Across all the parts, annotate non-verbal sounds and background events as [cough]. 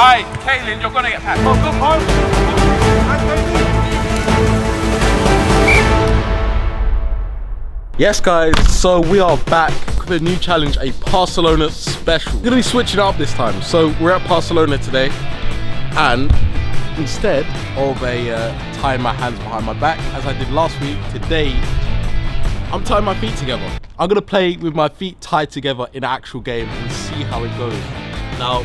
Alright, Kaelin, you're gonna get packed. Oh, go home. Yes guys, so we are back with a new challenge, a Barcelona special. We're gonna be switching it up this time. So we're at Barcelona today and instead of a uh, tying my hands behind my back as I did last week, today I'm tying my feet together. I'm gonna play with my feet tied together in an actual game and see how it goes. Now,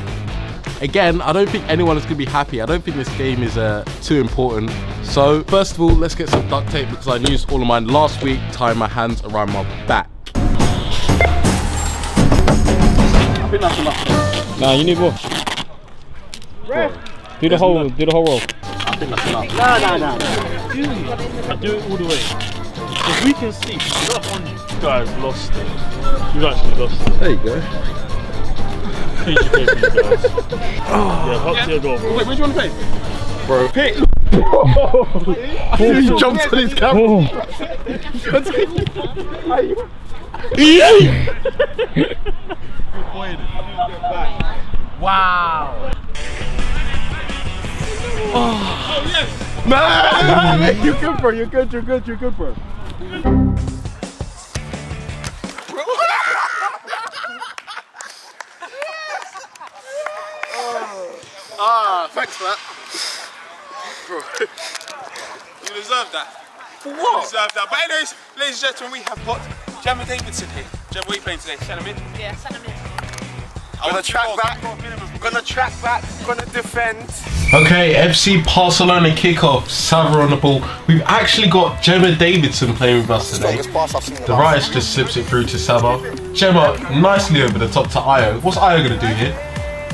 again, I don't think anyone is gonna be happy. I don't think this game is uh, too important. So first of all, let's get some duct tape because I used all of mine last week tying my hands around my back. I think that's enough. Nah, you need more. Do the whole, do the whole roll. I think that's enough. No, no, no. Do it. I do it all the way. If we can see, it's not on you. You guys lost it. You actually lost it. There you go. Please you play guys. Yeah, hop to your goal, bro. Wait, where do you want to play? Bro, Pick. [laughs] he jumped on his camera. Oh. [laughs] Wow. Oh. yes. Man, you're good, bro. You're good. You're good. You're good, bro. Thanks for that. Bro. You deserve that. For what? You deserve that. But anyways, ladies and gentlemen, we have got Gemma Davidson here. Gemma, what are you playing today? Send Centre mid? Yeah, centre mid. Gonna track back. Gonna track back. Gonna defend. Okay, FC Barcelona kickoff. Sava on the ball. We've actually got Gemma Davidson playing with us today. The Rice just slips it through to Sava. Gemma nicely over the top to Io. What's Io gonna do here?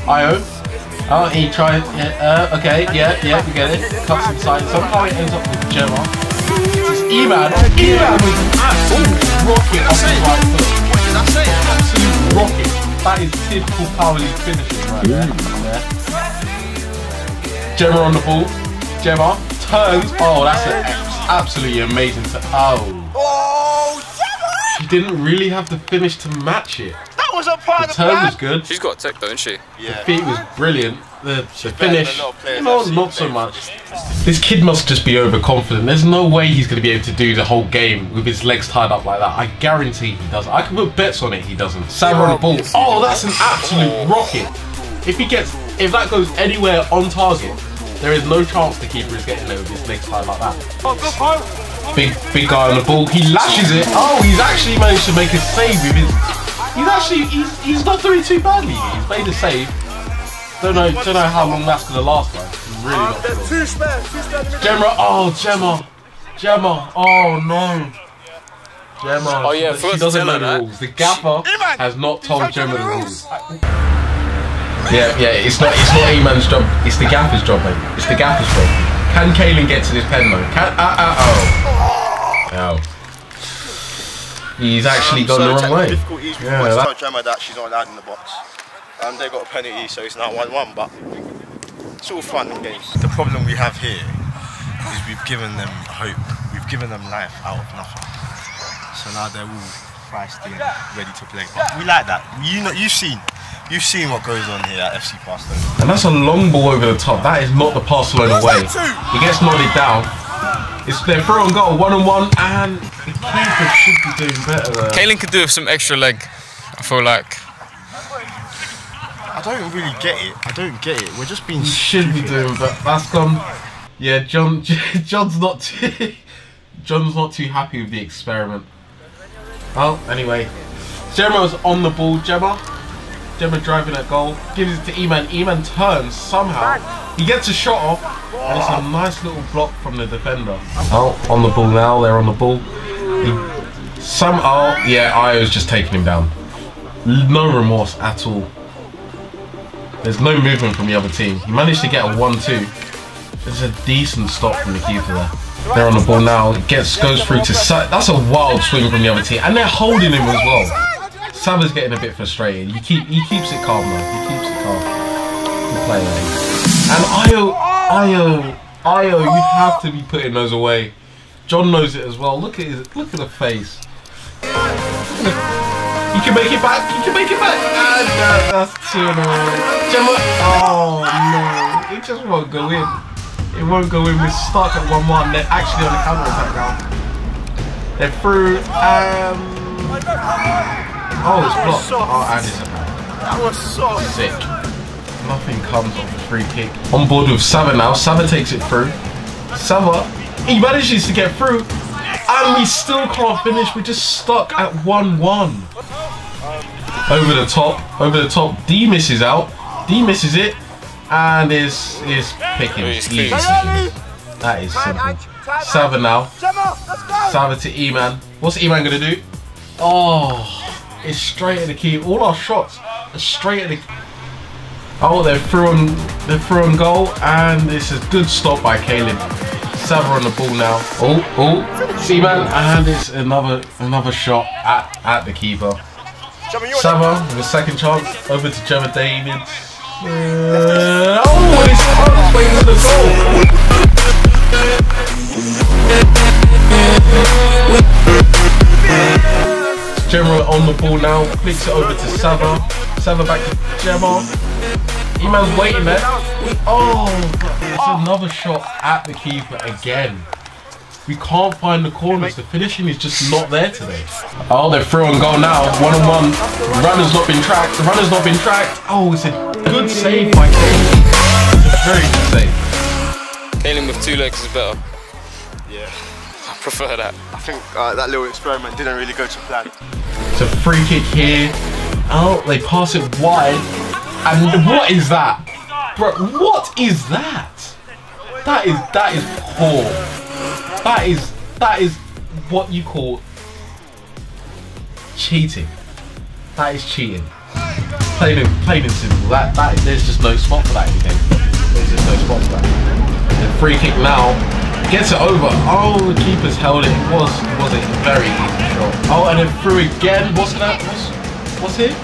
Io? Oh, he tried. Yeah, uh, okay, yeah, yeah, we get it. Cuts inside. Somehow it ends up with Gemma. It's Eman. Eman with an absolute rocket off his right foot. What did Absolute rocket. That is typical power league finishing right there. Yeah. Gemma on the ball. Gemma turns. Oh, that's an absolutely amazing. To, oh. Oh, She didn't really have the finish to match it. That was a part The of the turn was good. She's got tech though, isn't she? Yeah. The feet was brilliant. The, the finish, a lot of players you know, I've seen not so much. This kid must just be overconfident. There's no way he's going to be able to do the whole game with his legs tied up like that. I guarantee he doesn't. I can put bets on it. He doesn't. Sam on the ball. Oh, that's an absolute rocket. If he gets, if that goes anywhere on target, there is no chance the keeper is getting there with his legs tied like that. Oh, go home. Big, big guy on the ball. He lashes it. Oh, he's actually managed to make a save with his. He's actually he's, he's not doing too badly. He's made a save. Don't know don't know how long that's gonna last though. I'm really not sure. Two spare. Two spare. in the middle. Gemma, oh Gemma, Gemma, oh no. Gemma, Oh, yeah, she doesn't tell know the rules. The gaffer has not told told Gemma Gemma the the rules. Yeah, yeah, it's not it's not Eman's job. It's the gaffer's job, mate. It's the gaffer's job. Can Kaelin get to this pen though? Can uh, uh, oh. Ow. He's actually gone the wrong way. Difficulties. We Yeah, always that- tell Gemma that she's not allowed in the box. Um, they got a penalty, so it's now 1-1, but it's all fun and games. The problem we have here is we've given them hope. We've given them life out of nothing. So now they're all priced in, ready to play. But we like that. You know, you've seen, you've seen what goes on here at FC Barcelona. And that's a long ball over the top. That is not the Barcelona way. He gets nodded down. It's their throw and goal, one on one, and the keeper should be doing better there. Kaelin could do with some extra leg. I feel like. I don't really get it. I don't get it. We're just being should be doing, but that's gone. Yeah, John. [laughs] John's not too. John's not too happy with the experiment. Well, anyway, Gemma's on the ball. Gemma, Gemma driving at goal, gives it to Eman. Eman turns somehow. He gets a shot off, and it's a nice little block from the defender. Oh, on the ball now. They're on the ball. He, somehow, yeah, Io's just taking him down. No remorse at all. There's no movement from the other team. He managed to get a 1-2. It's a decent stop from the keeper there. They're on the ball now. It gets goes through to That's a wild swing from the other team, and they're holding him as well. Sava's getting a bit frustrated. He keep he keeps it calm though. He keeps it calm. Good play there. And Io, Io, Io, you have to be putting those away. John knows it as well. Look at his, look at the face. You can make it back. You can make it back. And uh, that's two in a row. Gemma. Oh no. It just won't go in. It won't go in. We're stuck at 1 1. They're actually on the counter attack now. They're through. Um, oh, it's blocked. Oh, and it's a That was so sick. Nothing comes off the free kick. On board with Sava now. Sava takes it through. Sava, he manages to get through. And we still can't finish. We're just stuck at 1 1. Over the top. Over the top. D misses out. D misses it. And is is picking. It's Easy. That is simple. Sava now. Sava to E-Man. What's E-Man gonna do? Oh, it's straight at the key. All our shots are straight at the. Oh, they're through on they're through on goal, and this is a good stop by Caleb. Sava on the ball now. Oh, oh, E-Man, and it's another another shot at at the keeper. Sava with a second chance over to Gemma David. Uh, oh, it's on way to the goal. Gemma on the ball now, flicks it over to Sava. Sava back to Gemma. E-Man's waiting there. Oh, it's another shot at the keeper again. We can't find the corners. The finishing is just not there today. Oh, they're through and goal now. One on one. The runner's not been tracked. The runner's not been tracked. Oh, it's a good save by Kane. It's very good save. Kaelin with two legs is better. Yeah. [laughs] I prefer that. I think uh, that little experiment didn't really go to plan. A free kick here. Oh, they pass it wide. And what is that? Bro, what is that? That is that is poor. That is that is what you call cheating. That is cheating. Plain and plain and simple. That that there's just no spot for that in. There's just no spot for that. The free kick now gets it over. Oh, the keeper's held it. It was was a very easy shot. Oh, and then through again. What's that? What's what's here?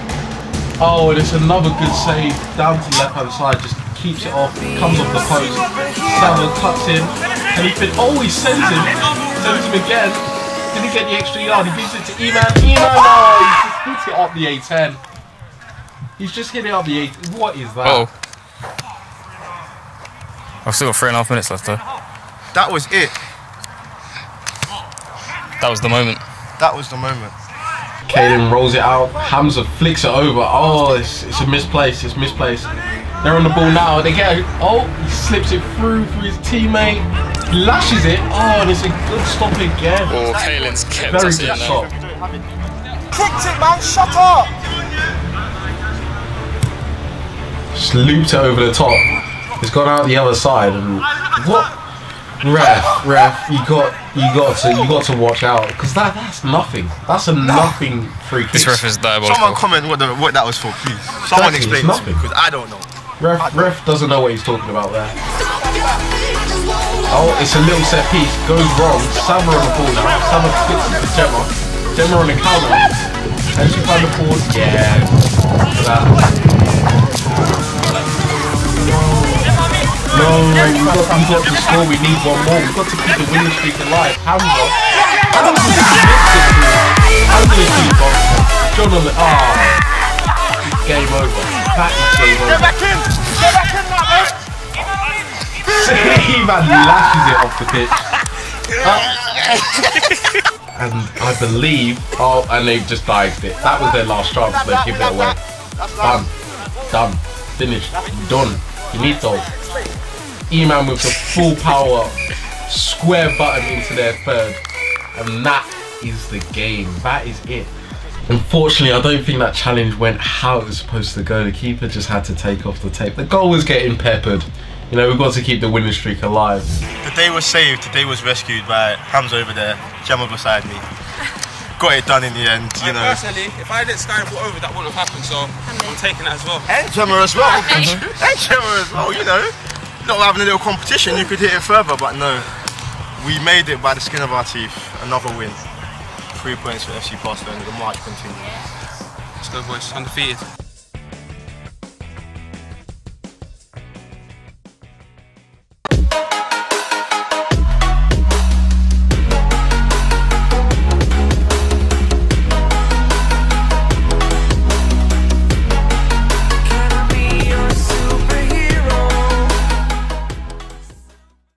Oh, and it's another good save down to the left hand side. Just keeps it off. Comes off the post. Samuel cuts in. And he fin- oh, he sends him. Sends him again. Did he get the extra yard? He gives it to E-Man. E-Man, no, oh, he just hit it up the A10. He's just hit it up the a10. What is that? Oh. I've still got three and a half minutes left though. That was it. That was the moment. That was the moment. Caden rolls it out. Hamza flicks it over. Oh, it's, it's a misplaced. It's misplaced. They're on the ball now. They get. A, oh, he slips it through for his teammate. He lashes it. Oh, and it's a good stop again. Oh, Kaelin's kept Very us good there. stop. Kicked it, man. Shut up. Just looped it over the top. It's gone out the other side and what? Ref, ref, you got, you got to, you got to watch out because that, that's nothing. That's a nothing free kick. This ref is diabolical. Someone comment what, the, what that was for, please. Someone Exactly, explain it's it to me nothing. because I don't know. Ref, ref doesn't know what he's talking about there. Oh, it's a little set piece. Goes wrong. Summer on the ball now. Summer flicks it to Gemma. Gemma on the counter. And she find the ball. Yeah. That. No, we've got, we've got to score. We need one more. We've got to keep the winning streak alive. Hamza. Hamza just missed it. Hamza is keep on. John on the. Ah. Game over. That is game over. back in. Get back in, man. He-Man lashes it off the pitch. Uh, and I believe, oh, and they've just dived it. That was their last chance. They give it away. Done. Done. Finished. Done. Finito. E-Man with the full power square button into their third. And that is the game. That is it. Unfortunately, I don't think that challenge went how it was supposed to go. The keeper just had to take off the tape. The goal was getting peppered. You know, we've got to keep the winning streak alive. The day was saved. The day was rescued by Hamza over there, Gemma beside me. Got it done in the end, you know. Personally, if I didn't stand the ball over, that wouldn't have happened. So I'm taking it as well. And Gemma as well. [laughs] and Gemma as well, you know. Not having a little competition, you could hit it further, but no. We made it by the skin of our teeth. Another win. Three points for FC Barcelona. The march continues. Let's go, boys. Undefeated.